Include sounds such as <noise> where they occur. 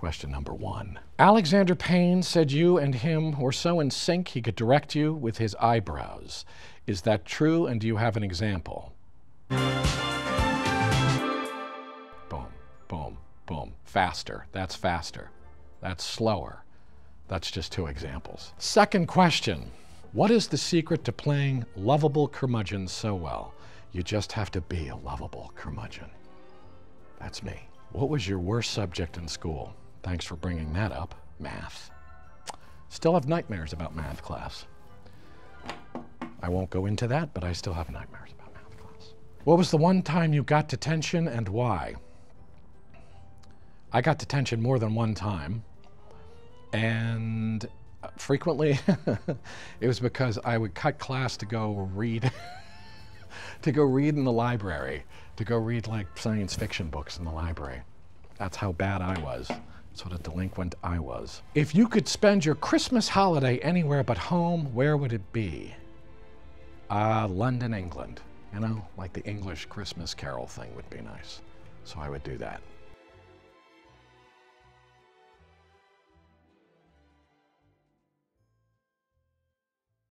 Question number one. Alexander Payne said you and him were so in sync he could direct you with his eyebrows. Is that true, and do you have an example? Boom, boom, boom. Faster. That's faster. That's slower. That's just two examples. Second question. What is the secret to playing lovable curmudgeon so well? You just have to be a lovable curmudgeon. That's me. What was your worst subject in school? Thanks for bringing that up. Math. Still have nightmares about math class. I won't go into that, but I still have nightmares about math class. What was the one time you got detention and why? I got detention more than one time. And uh, frequently <laughs> it was because I would cut class to go read <laughs> to go read in the library, to go read like science fiction books in the library. That's how bad I was. What a delinquent I was. If you could spend your Christmas holiday anywhere but home, where would it be? Uh, London, England. You know, like the English Christmas carol thing would be nice. So I would do that.